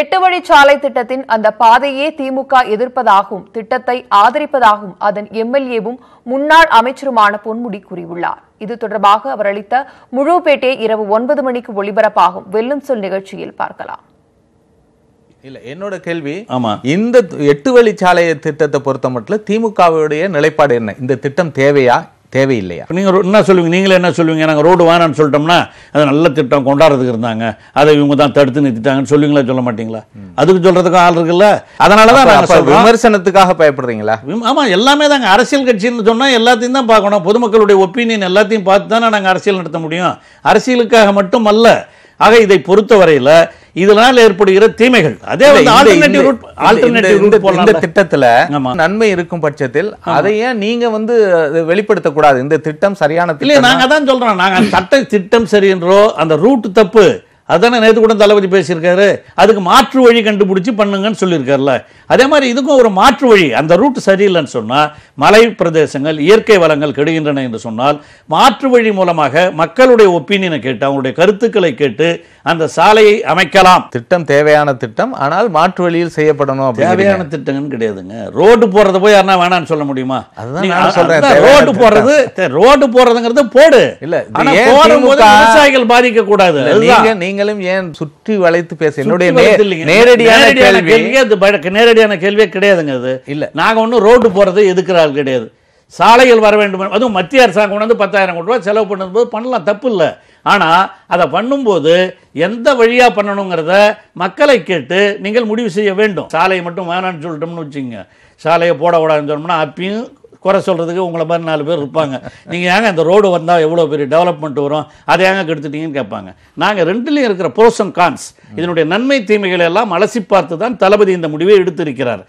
எட்டு வழிச்சாலை திட்டத்தின் அந்த பாதையே திமுக எதிர்ப்பதாகவும் திட்டத்தை ஆதரிப்பதாகவும் அதன் எம்எல்ஏவும் முன்னாள் அமைச்சருமான பொன்முடி கூறியுள்ளார். இது தொடர்பாக அவர் அளித்த முழு பேட்டை இரவு ஒன்பது மணிக்கு ஒளிபரப்பாகும் வெல்லும் சொல் நிகழ்ச்சியில் பார்க்கலாம். இல்ல என்னோட கேள்வி ஆமா. இந்த எட்டு வழிச்சாலை திட்டத்தை பொறுத்த மட்டும் திமுகவுடைய நிலைப்பாடு என்ன? இந்த திட்டம் தேவையா? தேவையில்லையா? நீங்க ரோ- என்ன சொல்லுவீங்க? நீங்களே என்ன சொல்லுவீங்க? நாங்க ரோடு வேணாம்னு சொல்லிட்டோம்னா அது நல்ல திட்டம் கொண்டாடுறதுக்கு இருந்தாங்க. அதை இவங்க தான் தடுத்து நிறுத்திட்டாங்கன்னு சொல்லுவீங்களா சொல்ல மாட்டீங்களா? அதுக்கு சொல்றதுக்கும் ஆள் இருக்குல்ல? அதனால தான் விமர்சனத்துக்காக பயப்படுறீங்களா? விம்- ஆமா எல்லாமே தாங்க. அரசியல் கட்சின்னு சொன்னா எல்லாத்தையும் தான் பார்க்கணும். பொதுமக்களுடைய ஒப்பீனியன் எல்லாத்தையும் பார்த்து தானே நாங்க அரசியல் நடத்த முடியும். அரசியலுக்காக மட்டும் அல்ல ஆக இதை பொறுத்தவரையில இதனால் ஏற்படுகிற தீமைகள். அதே இல்ல, வந்து ஆல்டர்னேட்டிவ் ரூட் ஆல்டர்னேட்டிவ் இந்த- ரூட் இந்த போடலாம் திட்டத்துல. நன்மை இருக்கும் பட்சத்தில் அதை ஏன் நீங்க வந்து வெளிப்படுத்த கூடாது இந்த திட்டம் சரியான திட்டம் நாங்க தான் சொல்றோம். நாங்க சட்ட திட்டம் சரி என்றோ அந்த ரூட் தப்பு அதானே நேற்று கூட தளபதி பேசியிருக்காரு. அதுக்கு மாற்று வழி கண்டுபிடிச்சு பண்ணுங்கன்னு சொல்லியிருக்காருல்ல அதே மாதிரி இதுக்கும் ஒரு மாற்று வழி அந்த ரூட் சரியில்லைன்னு சொன்னா மலை பிரதேசங்கள் இயற்கை வளங்கள் கெடுகின்றன என்று சொன்னால் மாற்று வழி மூலமாக மக்களுடைய ஒப்பீனியனை கேட்டு அவங்களுடைய கருத்துக்களை கேட்டு அந்த சாலையை அமைக்கலாம். திட்டம் தேவையான திட்டம் ஆனால் மாற்று வழியில் செய்யப்படணும். தேவையான திட்டங்கள் கிடையாதுங்க. ரோடு போறத போய் யாருன்னா வேணாம்னு சொல்ல முடியுமா? அதுதான் ரோடு போறது தே- ரோடு போறதுங்கிறது போடு. இல்ல, விவசாயிகள் பாதிக்க கூடாது அதுதான். நீங்க நீங்களும் ஏன் சுற்றி வளைத்து பேச என்னுடைய. நேரடியான கேள்வி அது நேரடியான கேள்வியே கிடையாதுங்க அது. இல்ல. நாங்க ஒன்றும் ரோடு போறது எதுக்குறாள் கிடையாது. சாலைகள் வர வேண்டும் அதுவும் மத்திய அரசாங்கம் கொண்டு வந்து பத்தாயிரம் கோடி ரூபாய் செலவு பண்ணும்போது பண்ணலாம் தப்பு இல்லை. ஆனா அதை பண்ணும்போது எந்த வழியா பண்ணணுங்கிறத மக்களை கேட்டு நீங்கள் முடிவு செய்ய வேண்டும். சாலையை மட்டும் வேணாம்னு சொல்லிட்டோம்னு வச்சுங்க சாலையை போட கூடாதுன்னு சொன்னோம்னா அப்பயும் குறை சொல்றதுக்கு உங்களை மாதிரி நாலு பேர் இருப்பாங்க. நீங்க ஏங்க இந்த ரோடு வந்தால் எவ்வளவு பெரிய டெவலப்மெண்ட் வரும்? அதை ஏங்க கெடுத்துட்டீங்கன்னு கேட்பாங்க. நாங்க ரெண்டுலேயும் இருக்கிற ப்ரோஸ் அண்ட் கான்ஸ் இதனுடைய நன்மை தீமைகளை எல்லாம் அலசி பார்த்து தான் தளபதி இந்த முடிவை எடுத்திருக்கிறார்.